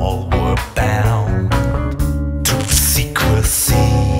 all were bound to secrecy.